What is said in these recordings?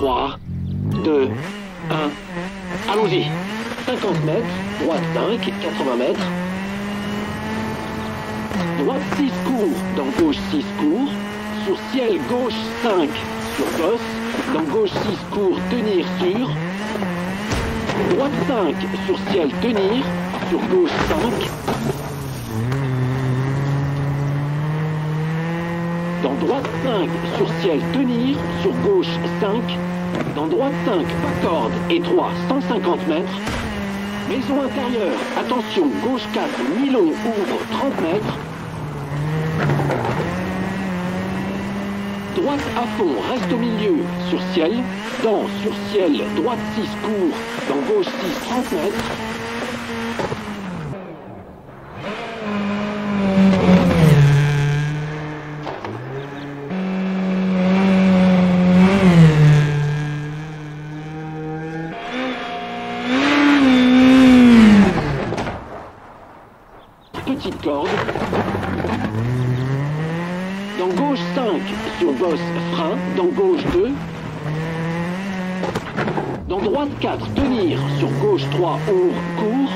3, 2, 1. Allons-y. 50 mètres, droite 5, 80 mètres. Droite 6 court, dans gauche 6 court. Sur ciel gauche 5, sur gosse. Dans gauche 6 court, tenir sur. Droite 5, sur ciel tenir. Sur gauche 5. Dans droite 5, sur ciel tenir, sur gauche 5. Dans droite 5, pas corde, étroit 150 mètres. Maison intérieure, attention, gauche 4, Milon ouvre 30 mètres. Droite à fond, reste au milieu, sur ciel. Dans, sur ciel, droite 6 court, dans gauche 6, 30 mètres. Petite corde. Dans gauche 5, sur bosse frein. Dans gauche 2. Dans droite 4, tenir. Sur gauche 3, ouvre, court.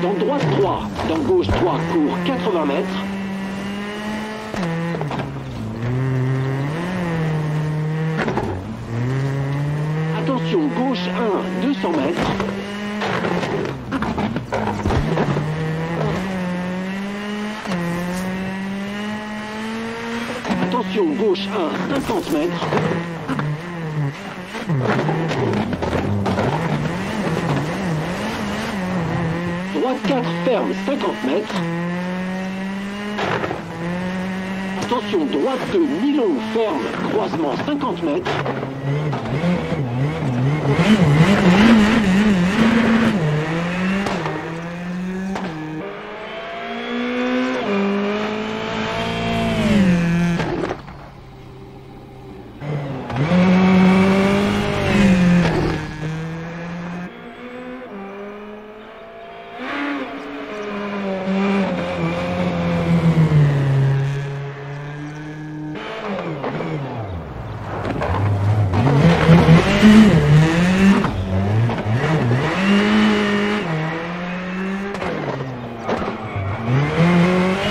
Dans droite 3, dans gauche 3, court 80 mètres. Attention, gauche 1, 200 mètres. Attention, gauche 1, 50 mètres. Droite 4, ferme, 50 mètres. Attention, droite 2, mi-long, ferme, croisement 50 mètres.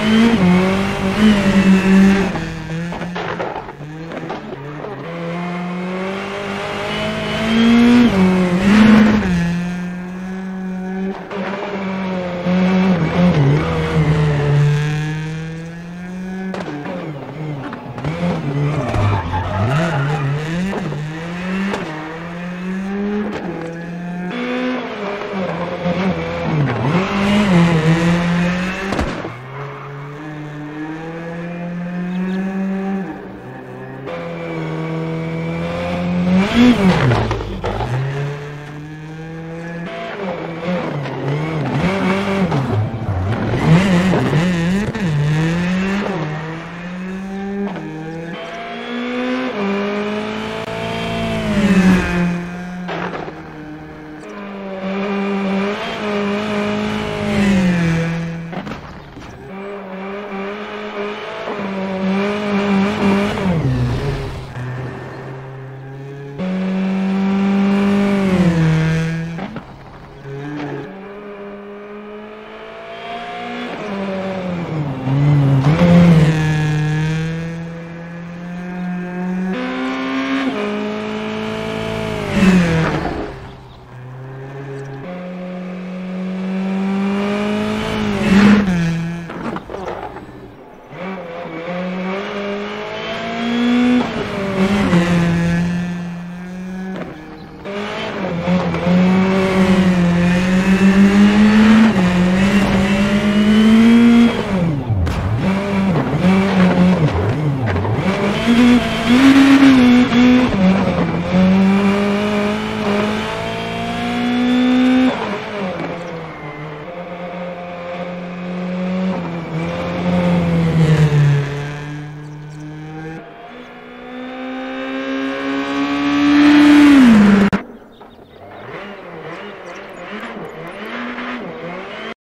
Mm-hmm. Mm-hmm.